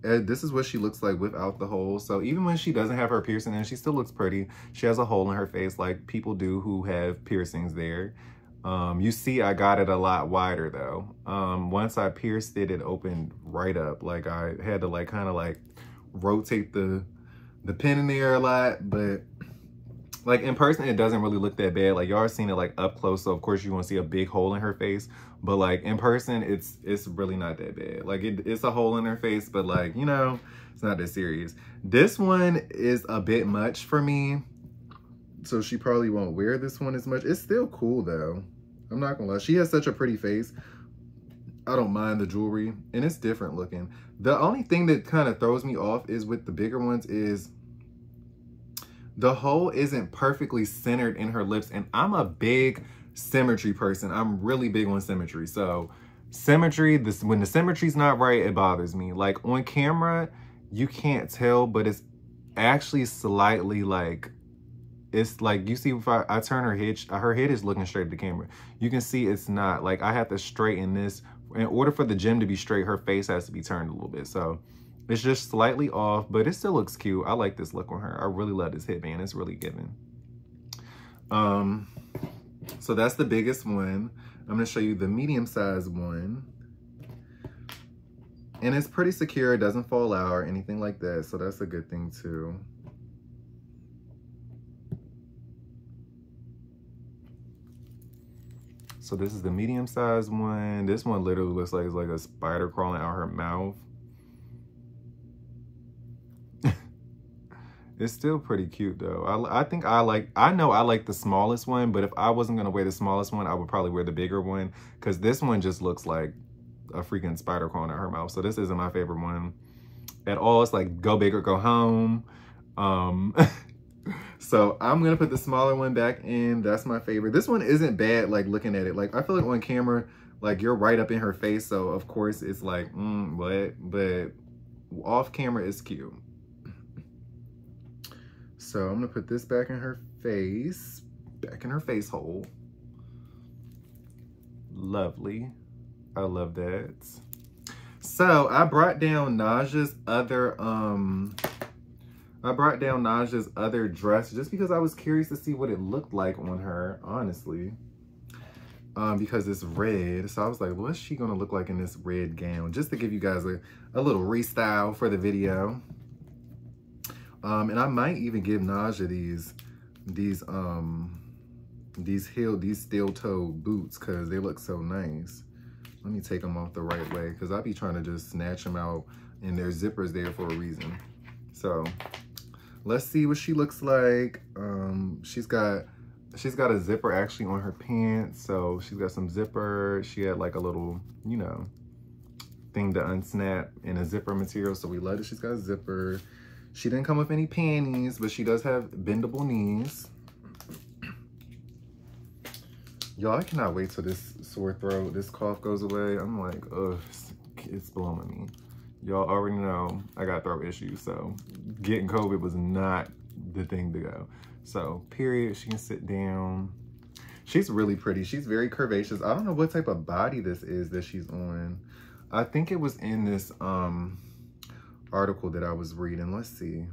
uh, this is what she looks like without the hole. So even when she doesn't have her piercing in, she still looks pretty. She has a hole in her face like people do who have piercings there. Um, you see I got it a lot wider though. Um, once I pierced it, it opened right up. Like I had to like kind of like rotate the the pin in there a lot, but like in person it doesn't really look that bad. Like y'all seen it like up close so of course you want to see a big hole in her face. But like in person it's it's really not that bad. Like it, it's a hole in her face but like you know it's not that serious. This one is a bit much for me so she probably won't wear this one as much. It's still cool though. I'm not gonna lie. She has such a pretty face. I don't mind the jewelry and it's different looking. The only thing that kind of throws me off is with the bigger ones is the hole isn't perfectly centered in her lips and I'm a big symmetry person. I'm really big on symmetry. So symmetry, this when the symmetry's not right, it bothers me. Like on camera, you can't tell, but it's actually slightly like it's like you see if I, I turn her head her head is looking straight at the camera you can see it's not like I have to straighten this in order for the gem to be straight her face has to be turned a little bit so it's just slightly off, but it still looks cute. I like this look on her. I really love this headband. It's really giving. Um, so that's the biggest one. I'm gonna show you the medium size one. And it's pretty secure. It doesn't fall out or anything like that. So that's a good thing too. So this is the medium size one. This one literally looks like it's like a spider crawling out her mouth. It's still pretty cute though. I, I think I like, I know I like the smallest one, but if I wasn't gonna wear the smallest one, I would probably wear the bigger one because this one just looks like a freaking spider crawling out her mouth. So this isn't my favorite one at all. It's like go big or go home. Um, so I'm gonna put the smaller one back in. That's my favorite. This one isn't bad like looking at it. Like I feel like on camera, like you're right up in her face. So of course it's like, mm, what? But off camera it's cute. So I'm gonna put this back in her face, back in her face hole. Lovely. I love that. So I brought down Naja's other, um, I brought down Naja's other dress just because I was curious to see what it looked like on her, honestly. Um, because it's red. So I was like, what's she gonna look like in this red gown? Just to give you guys a, a little restyle for the video. Um, and I might even give Naja these, these, um, these heel, these steel toe boots because they look so nice. Let me take them off the right way because I be trying to just snatch them out and their zippers there for a reason. So let's see what she looks like. Um, she's got, she's got a zipper actually on her pants. So she's got some zipper. She had like a little, you know, thing to unsnap in a zipper material. So we love it. She's got a zipper. She didn't come with any panties, but she does have bendable knees. Y'all, I cannot wait till this sore throat, this cough goes away. I'm like, ugh, it's blowing me. Y'all already know I got throat issues, so getting COVID was not the thing to go. So, period, she can sit down. She's really pretty. She's very curvaceous. I don't know what type of body this is that she's on. I think it was in this, um, article that I was reading. Let's see.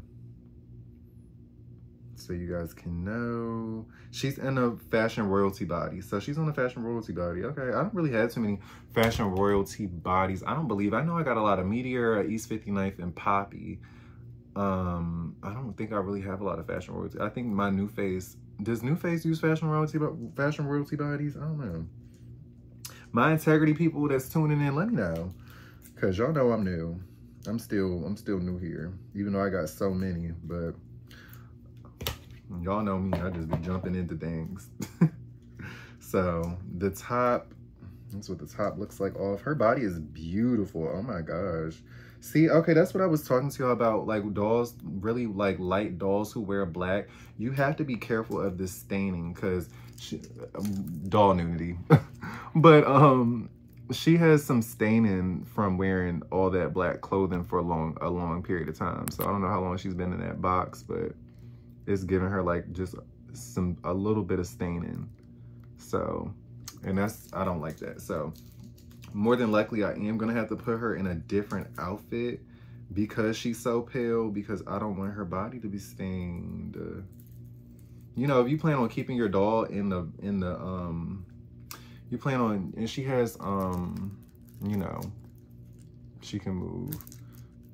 So you guys can know. She's in a fashion royalty body. So she's on a fashion royalty body. Okay, I don't really have too many fashion royalty bodies. I don't believe. I know I got a lot of Meteor, East 59th, and Poppy. Um, I don't think I really have a lot of fashion royalty. I think my new face, does new face use fashion royalty, but fashion royalty bodies? I don't know. My integrity people that's tuning in, let me know. Cause y'all know I'm new. I'm still I'm still new here, even though I got so many, but y'all know me, I just be jumping into things. so the top, that's what the top looks like off. Her body is beautiful. Oh my gosh. See, okay, that's what I was talking to you about. Like dolls, really like light dolls who wear black. You have to be careful of this staining because um, doll nudity. but um she has some staining from wearing all that black clothing for a long a long period of time. So i don't know how long she's been in that box but it's giving her like just some a little bit of staining. So and that's i don't like that. So more than likely i am gonna have to put her in a different outfit because she's so pale because i don't want her body to be stained. You know if you plan on keeping your doll in the in the um you plan on, and she has, um, you know, she can move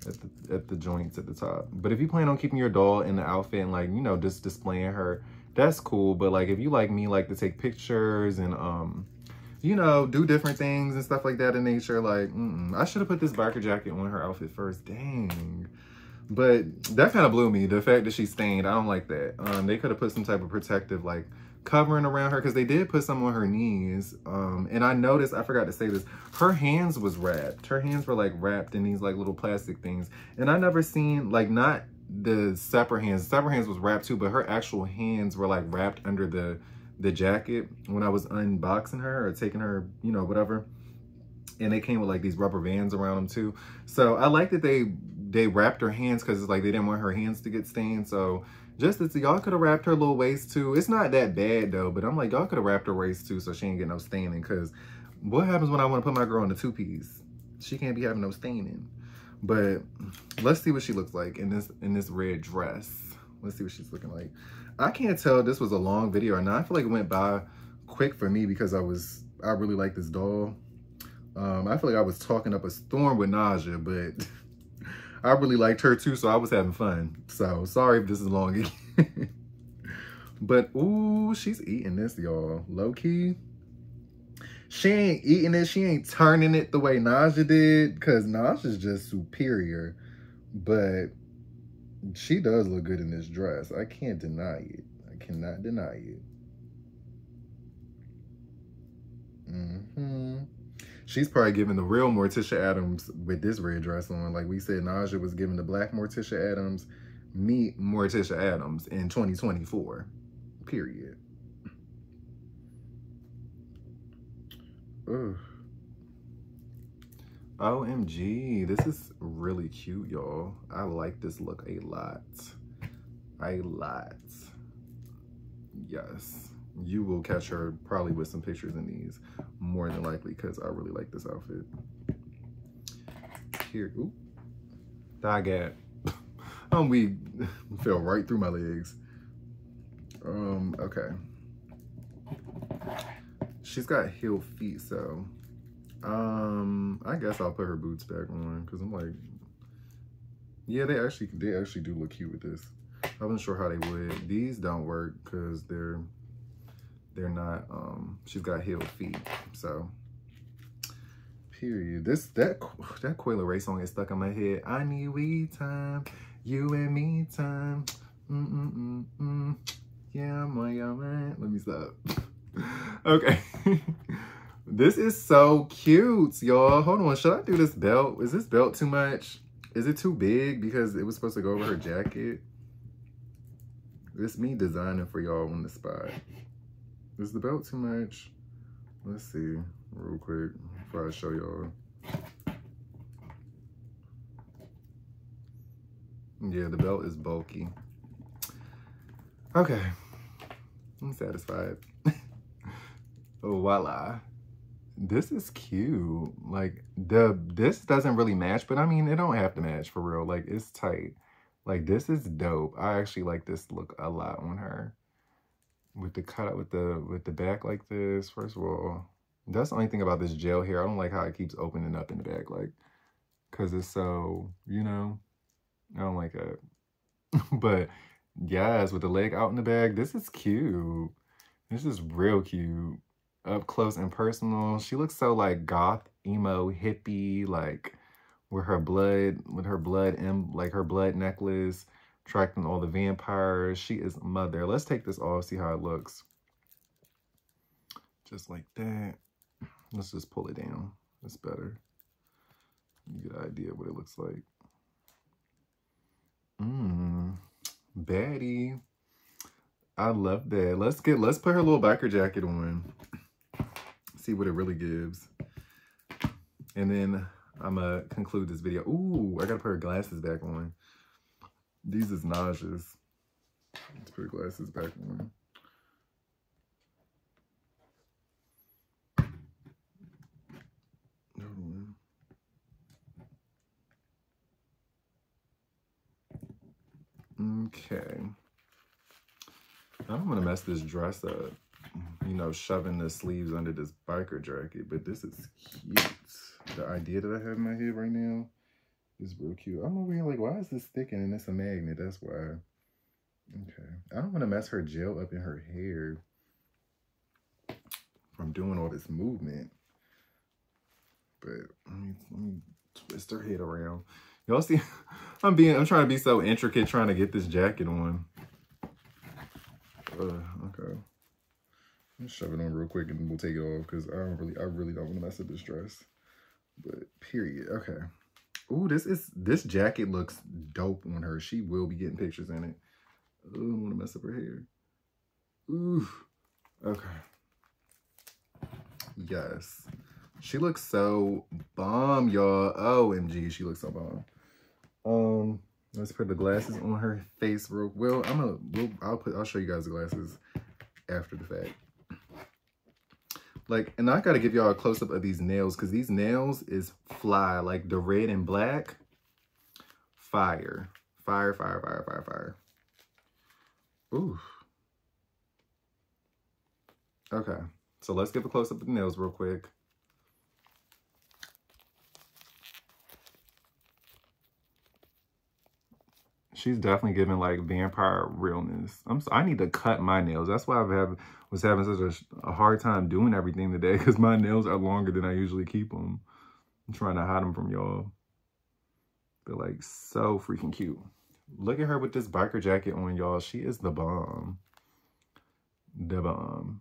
at the, at the joints at the top. But if you plan on keeping your doll in the outfit and like, you know, just displaying her, that's cool. But like, if you like me, like to take pictures and, um, you know, do different things and stuff like that in nature, like, mm -mm. I should have put this biker jacket on her outfit first. Dang. But that kind of blew me. The fact that she's stained, I don't like that. Um, they could have put some type of protective, like, covering around her because they did put some on her knees. Um, and I noticed, I forgot to say this, her hands was wrapped. Her hands were like wrapped in these like little plastic things. And I never seen, like, not the separate hands. Separate hands was wrapped too, but her actual hands were like wrapped under the the jacket when I was unboxing her or taking her, you know, whatever. And they came with like these rubber bands around them too. So I like that they they wrapped her hands because it's like they didn't want her hands to get stained. So just as y'all could have wrapped her little waist too. It's not that bad though, but I'm like, y'all could have wrapped her waist too so she ain't get no staining. Cause what happens when I want to put my girl in a two piece? She can't be having no staining. But let's see what she looks like in this in this red dress. Let's see what she's looking like. I can't tell this was a long video or not. I feel like it went by quick for me because I was I really like this doll. Um, I feel like I was talking up a storm with Naja, but I really liked her too, so I was having fun. So sorry if this is long but ooh, she's eating this, y'all. Low key. She ain't eating it. She ain't turning it the way Naja did. Because Naja's just superior. But she does look good in this dress. I can't deny it. I cannot deny it. Mm-hmm she's probably giving the real Morticia Addams with this red dress on. Like we said, Naja was giving the black Morticia Addams, me Morticia Addams in 2024, period. Ugh. OMG, this is really cute, y'all. I like this look a lot. A lot. Yes you will catch her probably with some pictures in these more than likely because I really like this outfit. Here, ooh, thigh gap. um, we fell right through my legs. Um, okay. She's got heel feet, so um, I guess I'll put her boots back on because I'm like, yeah, they actually they actually do look cute with this. I wasn't sure how they would. These don't work because they're they're not, um, she's got heeled feet. So, period. This, that, that Coi Leray song is stuck in my head. I need we time, you and me time. Mm -mm -mm -mm. Yeah, my, yeah, man. Let me stop. okay. this is so cute, y'all. Hold on. Should I do this belt? Is this belt too much? Is it too big because it was supposed to go over her jacket? This me designing for y'all on the spot. Is the belt too much? Let's see real quick before I show y'all. Yeah, the belt is bulky. Okay, I'm satisfied. oh, voila. This is cute. Like the this doesn't really match, but I mean it don't have to match for real. Like it's tight. Like this is dope. I actually like this look a lot on her with the cut with the with the back like this. First of all, that's the only thing about this gel here. I don't like how it keeps opening up in the back, like, cause it's so, you know, I don't like it. but yes, with the leg out in the back, this is cute. This is real cute. Up close and personal. She looks so like goth, emo, hippie, like with her blood, with her blood and like her blood necklace attracting all the vampires. She is mother. Let's take this off, see how it looks. Just like that. Let's just pull it down. That's better. You get an idea what it looks like. Mmm. Baddie. I love that. Let's get let's put her little biker jacket on. See what it really gives. And then I'm gonna conclude this video. Ooh, I gotta put her glasses back on. These is nauseous. Let's put glasses back on. Okay. I'm gonna mess this dress up. you know, shoving the sleeves under this biker jacket, but this is cute. The idea that I have in my head right now is real cute. I'm over here like, why is this sticking and it's a magnet? That's why. Okay. I don't want to mess her gel up in her hair from doing all this movement. But let me, let me twist her head around. Y'all see, I'm being, I'm trying to be so intricate trying to get this jacket on. Uh, okay. Let's shove it on real quick and we'll take it off because I don't really, I really don't want to mess up this dress. But period. Okay. Ooh, this is, this jacket looks dope on her. She will be getting pictures in it. Ooh, I don't want to mess up her hair. Ooh. Okay. Yes. She looks so bomb, y'all. OMG, she looks so bomb. Um, let's put the glasses on her face real well. I'm gonna we'll, I'll put I'll show you guys the glasses after the fact. Like, and I gotta give y'all a close-up of these nails because these nails is fly. Like the red and black. Fire. Fire, fire, fire, fire, fire. Ooh. Okay. So let's give a close-up of the nails real quick. She's definitely giving like vampire realness. I'm so, I need to cut my nails. That's why I've have, was having such a, a hard time doing everything today because my nails are longer than I usually keep them. I'm trying to hide them from y'all. They're like so freaking cute. Look at her with this biker jacket on, y'all. She is the bomb. The bomb.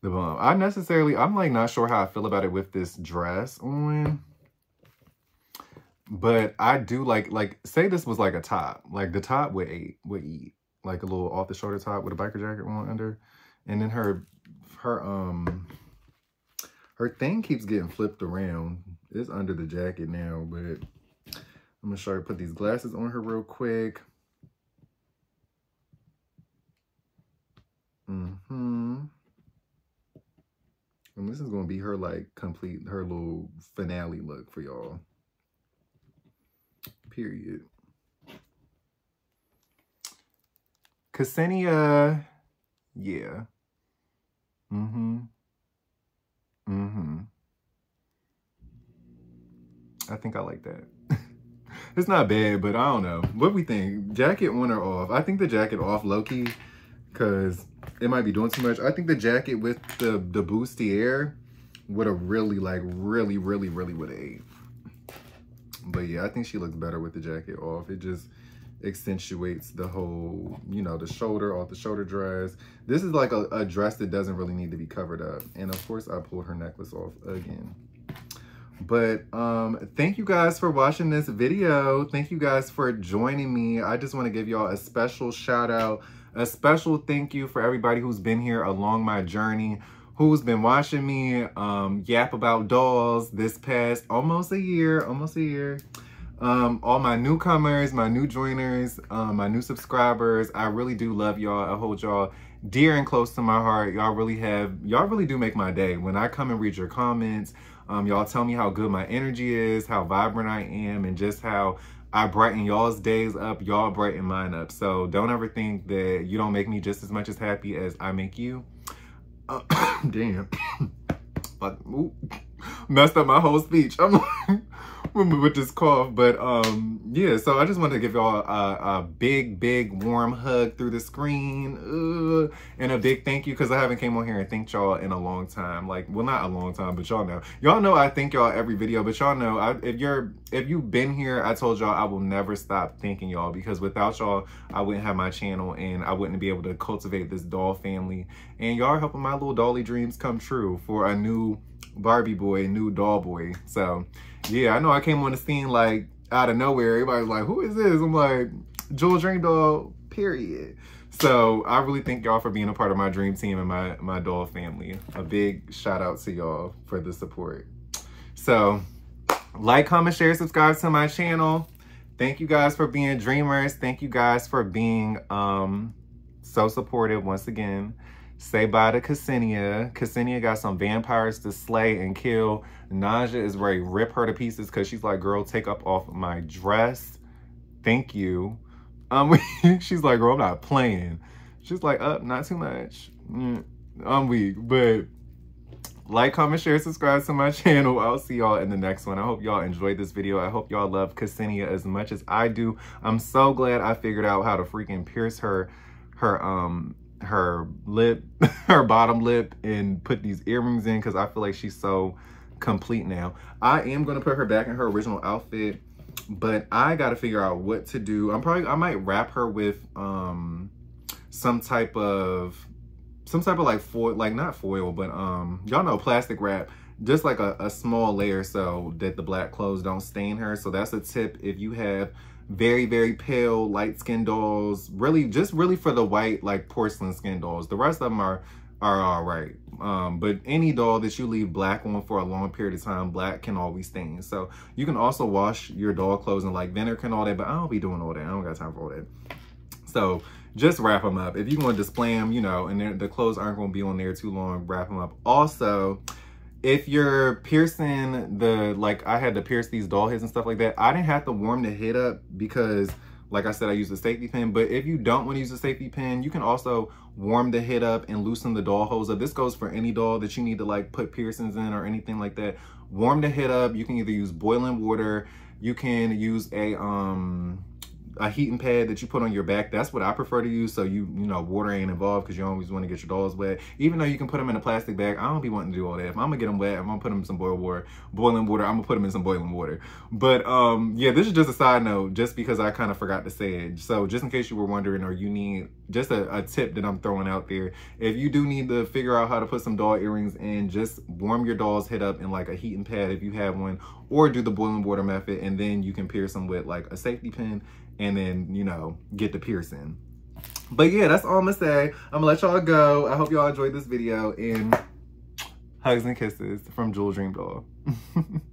The bomb. I necessarily, I'm like not sure how I feel about it with this dress on. But I do like, like, say this was like a top. Like the top would eat, would eat. Like a little off the shoulder top with a biker jacket on under. And then her, her, um, her thing keeps getting flipped around. It's under the jacket now, but I'm gonna her, put these glasses on her real quick. Mm-hmm. And this is gonna be her like complete, her little finale look for y'all period. Ksenia, yeah. Mm-hmm. Mm-hmm. I think I like that. it's not bad, but I don't know. What we think? Jacket on or off? I think the jacket off low-key because it might be doing too much. I think the jacket with the, the bustier would have really, like, really, really, really would have. But yeah, I think she looks better with the jacket off. It just accentuates the whole, you know, the shoulder off the shoulder dress. This is like a, a dress that doesn't really need to be covered up. And of course, I pulled her necklace off again. But um, thank you guys for watching this video. Thank you guys for joining me. I just want to give y'all a special shout out, a special thank you for everybody who's been here along my journey who's been watching me um, yap about dolls this past almost a year, almost a year. Um, all my newcomers, my new joiners, um, my new subscribers, I really do love y'all. I hold y'all dear and close to my heart. Y'all really have, y'all really do make my day. When I come and read your comments, um, y'all tell me how good my energy is, how vibrant I am, and just how I brighten y'all's days up, y'all brighten mine up. So don't ever think that you don't make me just as much as happy as I make you. Uh, damn. but messed up my whole speech. I'm like, with this cough. But um, yeah, so I just wanted to give y'all a, a, big, big warm hug through the screen. Uh, and a big thank you because I haven't came on here and thanked y'all in a long time. Like, well, not a long time, but y'all know. Y'all know I thank y'all every video, but y'all know I, if you're if you've been here, I told y'all I will never stop thanking y'all because without y'all, I wouldn't have my channel and I wouldn't be able to cultivate this doll family. And y'all are helping my little dolly dreams come true for a new Barbie boy, new doll boy. So yeah, I know I came on the scene like out of nowhere. Everybody's like, who is this? I'm like, Jul Dream Doll, period. So I really thank y'all for being a part of my dream team and my, my doll family. A big shout out to y'all for the support. So like, comment, share, subscribe to my channel. Thank you guys for being dreamers. Thank you guys for being um, so supportive once again. Say bye to Ksenia. Ksenia got some vampires to slay and kill. Naja is ready rip her to pieces because she's like, girl, take up off my dress. Thank you. Um, she's like, girl, I'm not playing. She's like, up, uh, not too much. Mm. I'm weak, but like, comment, share, subscribe to my channel. I'll see y'all in the next one. I hope y'all enjoyed this video. I hope y'all love Ksenia as much as I do. I'm so glad I figured out how to freaking pierce her, her, um, her lip, her bottom lip and put these earrings in because I feel like she's so complete now. I am going to put her back in her original outfit, but I got to figure out what to do. I'm probably, I might wrap her with, um, some type of some type of like foil, like not foil, but um, y'all know plastic wrap, just like a, a small layer so that the black clothes don't stain her. So that's a tip if you have very, very pale, light skin dolls, really just really for the white, like porcelain skin dolls. The rest of them are, are all right. Um, but any doll that you leave black on for a long period of time, black can always stain. So you can also wash your doll clothes and like vinegar and all that, but I don't be doing all that. I don't got time for all that. So just wrap them up. If you want to display them, you know, and the clothes aren't going to be on there too long, wrap them up. Also, if you're piercing the, like I had to pierce these doll heads and stuff like that, I didn't have to warm the head up because like I said, I use a safety pin, but if you don't want to use a safety pin, you can also warm the head up and loosen the doll hose up. This goes for any doll that you need to like put piercings in or anything like that. Warm the head up. You can either use boiling water. You can use a, um, a heating pad that you put on your back. That's what I prefer to use. So you, you know, water ain't involved because you always want to get your dolls wet. Even though you can put them in a plastic bag, I don't be wanting to do all that. If I'm gonna get them wet, I'm gonna put them in some boiling water, boiling water, I'm gonna put them in some boiling water. But um, yeah, this is just a side note, just because I kind of forgot to say it. So just in case you were wondering, or you need just a, a tip that I'm throwing out there. If you do need to figure out how to put some doll earrings in, just warm your doll's head up in like a heating pad if you have one, or do the boiling water method, and then you can pierce them with like a safety pin and then, you know, get the piercing. But yeah, that's all I'm gonna say. I'm gonna let y'all go. I hope y'all enjoyed this video and hugs and kisses from Jul Dream Doll.